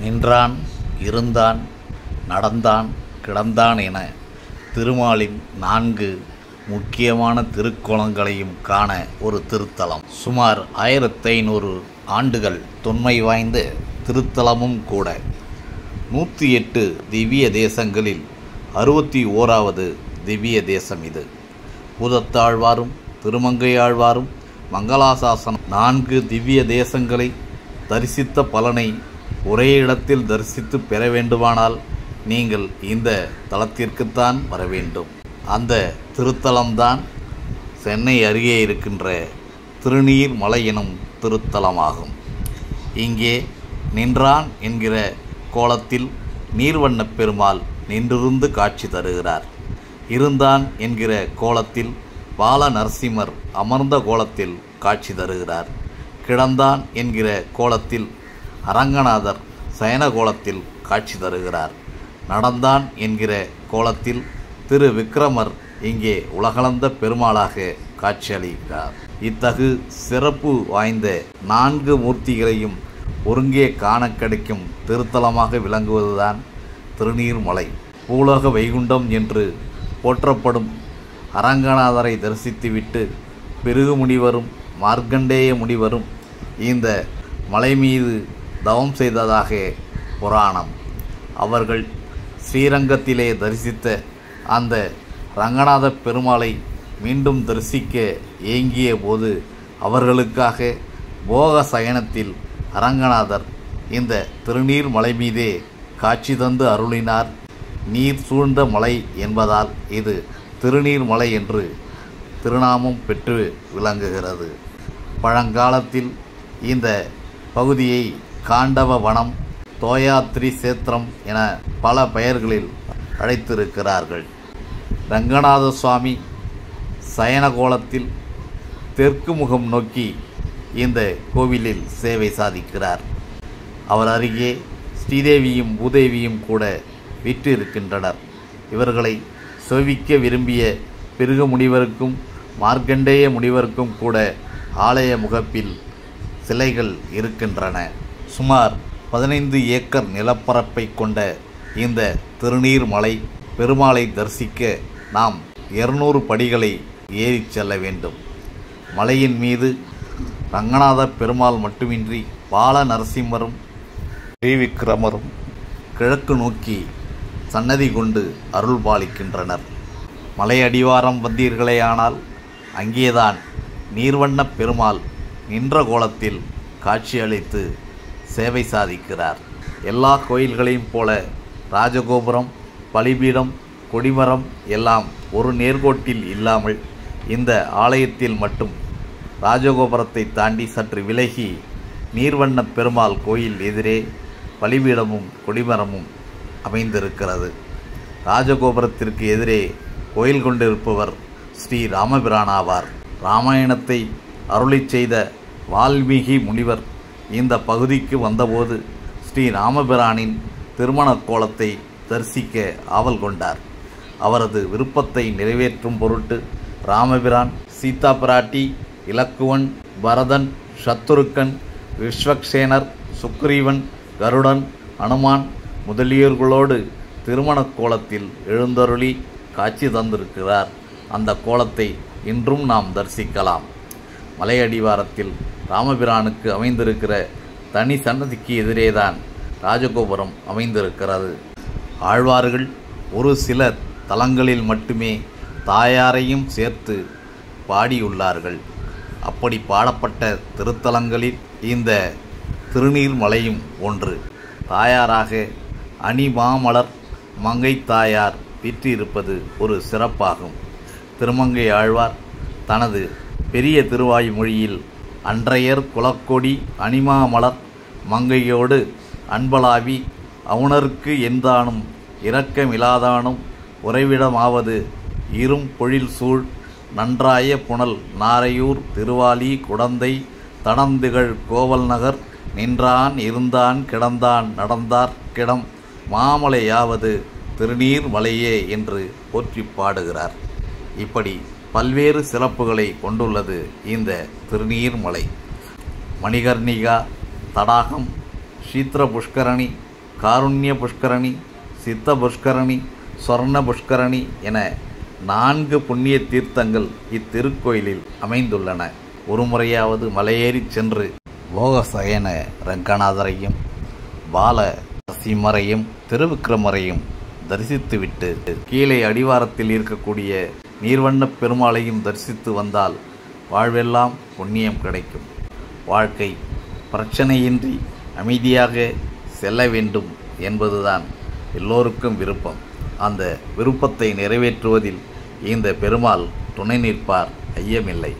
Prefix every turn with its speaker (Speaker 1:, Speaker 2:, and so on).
Speaker 1: நின்றான் இருந்தான் நடந்தான் கிடந்தான் என திருமாலின் நான்கு முக்கியமான திருக்கோலங்களையும் காண ஒரு திருத்தலம். சுமார் ஆயிரத்தி ஐநூறு ஆண்டுகள் தொன்மை வாய்ந்த திருத்தலமும் கூட. நூற்றி எட்டு திவ்ய தேசங்களில் அறுபத்தி ஓராவது திவ்ய தேசம் இது. பூதத்தாழ்வாரும் திருமங்கையாழ்வாரும் மங்களாசாசனம் நான்கு திவ்ய தேசங்களை தரிசித்த பலனை ஒரே இடத்தில் தரிசித்து பெற வேண்டுமானால் நீங்கள் இந்த தலத்திற்குத்தான் வர வேண்டும். அந்த திருத்தலம்தான் சென்னை அருகே இருக்கின்ற திருநீர் மலை எனும் திருத்தலமாகும். இங்கே நின்றான் என்கிற கோலத்தில் நீர்வண்ணப் பெருமாள் நின்றிருந்து காட்சி தருகிறார். இருந்தான் என்கிற கோலத்தில் பால நரசிம்மர் அமர்ந்த கோலத்தில் காட்சி தருகிறார். கிடந்தான் என்கிற கோலத்தில் அரங்கநாதர் சயன கோலத்தில் காட்சி தருகிறார். நடந்தான் என்கிற கோலத்தில் திரு விக்ரமர் இங்கே உலகளந்த பெருமாளாக காட்சியளிக்கிறார். இத்தகு சிறப்பு வாய்ந்த நான்கு மூர்த்திகளையும் ஒருங்கே காண கிடைக்கும் திருத்தலமாக விளங்குவதுதான் திருநீர்மலை பூலோக வைகுண்டம் என்று போற்றப்படும் அரங்கநாதரை தரிசித்துவிட்டு பிருகு முனிவரும் மார்க்கண்டேய முனிவரும் இந்த மலை மீது தவம் செய்ததாக புராணம். அவர்கள் ஸ்ரீரங்கத்திலே தரிசித்த அந்த ரங்கநாத பெருமாளை மீண்டும் தரிசிக்க ஏங்கிய போது அவர்களுக்காக போக சயனத்தில் அரங்கநாதர் இந்த திருநீர் மலை மீதே காட்சி தந்து அருளினார். நீர் சூழ்ந்த மலை என்பதால் இது திருநீர் மலை என்று திருநாமம் பெற்று விளங்குகிறது. பழங்காலத்தில் இந்த பகுதியை காண்டவ வனம் தோயாத்ரி சேத்திரம் என பல பெயர்களில் அழைத்திருக்கிறார்கள். ரங்கநாத சுவாமி சயனகோலத்தில் தெற்கு முகம் நோக்கி இந்த கோவிலில் சேவை சாதிக்கிறார். அவர் அருகே ஸ்ரீதேவியும் பூதேவியும் கூட விற்று இருக்கின்றனர் இவர்களை சோவிக்க விரும்பிய பிருகு முனிவருக்கும் மார்க்கண்டேய முனிவருக்கும் கூட ஆலய முகப்பில் சிலைகள் இருக்கின்றன. சுமார் பதினைந்து ஏக்கர் நிலப்பரப்பை கொண்ட இந்த திருநீர் மலை பெருமாளை தரிசிக்க நாம் இருநூறு படிகளை ஏறிச் செல்ல வேண்டும். மலையின் மீது ரங்கநாத பெருமாள் மட்டுமின்றி பால நரசிம்மரும் ஸ்ரீவிக்ரமரும் கிழக்கு நோக்கி சன்னதி கொண்டு அருள் பாலிக்கின்றனர். மலையடிவாரம் வந்தீர்களேயானால் அங்கேதான் நீர்வண்ணப் பெருமாள் நின்ற கோலத்தில் காட்சியளித்து சேவை சாதிக்கிறார். எல்லா கோயில்களையும் போல ராஜகோபுரம் பலிபீடம் கொடிமரம் எல்லாம் ஒரு நேர்கோட்டில் இல்லாமல் இந்த ஆலயத்தில் மட்டும் ராஜகோபுரத்தை தாண்டி சற்று விலகி நீர்வண்ணப் பெருமாள் கோயில் எதிரே பலிபீடமும் கொடிமரமும் அமைந்திருக்கிறது. ராஜகோபுரத்திற்கு எதிரே கோயில் கொண்டிருப்பவர் ஸ்ரீ ராமபிரானாவார் ராமாயணத்தை அருளிச் செய்த வால்மீகி முனிவர் இந்த பகுதிக்கு வந்தபோது ஸ்ரீ ராமபிரானின் திருமண கோலத்தை தரிசிக்க ஆவல் கொண்டார். அவரது விருப்பத்தை நிறைவேற்றும் பொருட்டு ராமபிரான் சீதா பிராட்டி இலக்குவன் பரதன் சத்துருக்கன் விஸ்வக்சேனர் சுக்ரீவன் கருடன் அனுமான் முதலியோர்களோடு திருமண கோலத்தில் எழுந்தருளி காட்சி தந்திருக்கிறார். அந்த கோலத்தை இன்றும் நாம் தரிசிக்கலாம். மலையடிவாரத்தில் ராமபிரானுக்கு அமைந்திருக்கிற தனி சன்னதிக்கு எதிரேதான் ராஜகோபுரம் அமைந்திருக்கிறது. ஆழ்வார்கள் ஒரு சில தலங்களில் மட்டுமே தாயாரையும் சேர்த்து பாடியுள்ளார்கள். அப்படி பாடப்பட்ட திருத்தலங்களில் இந்த திருநீர்மலையும் ஒன்று. தாயாராக அணிமாமலர் மங்கை தாயார் விற்றிருப்பது ஒரு சிறப்பாகும். திருமங்கை ஆழ்வார் தனது பெரிய திருவாய்மொழியில் அன்றையர் குலக்கொடி அனிமாமலர் மங்கையோடு அன்பலாவி அவுணர்க்கு எந்தானும் இரக்கமிலாதானும் உறைவிடமாவது இரும் பொழில் சூழ் நன்றாய புனல் நாரையூர் திருவாலி குடந்தை தடந்திகழ் கோவல் நகர் நின்றான் இருந்தான் கிடந்தான் நடந்தார் கிடம் மாமலையாவது திருநீர் மலையே என்று போற்றி பாடுகிறார். இப்படி பல்வேறு சிறப்புகளை கொண்டுள்ளது இந்த திருநீர் மலை. மணிகர்ணிகா தடாகம் ஷீத்ர புஷ்கரணி காருண்ய புஷ்கரணி சித்த புஷ்கரணி சொர்ண புஷ்கரணி என நான்கு புண்ணிய தீர்த்தங்கள் இத்திருக்கோயிலில் அமைந்துள்ளன. ஒரு முறையாவது மலையேறி சென்று போகசயன ரங்கநாதரையும் பால நரசிம்மரையும் திருவிக்கிரமரையும் தரிசித்துவிட்டு கீழே அடிவாரத்தில் இருக்கக்கூடிய நீர்வண்ணப் பெருமாளையும் தரிசித்து வந்தால் வாழ்வெல்லாம் புண்ணியம் கிடைக்கும். வாழ்க்கை பிரச்சனையின்றி அமைதியாக செல்ல வேண்டும் என்பதுதான் எல்லோருக்கும் விருப்பம். அந்த விருப்பத்தை நிறைவேற்றுவதில் இந்த பெருமாள் துணை நிற்பார் ஐயமில்லை.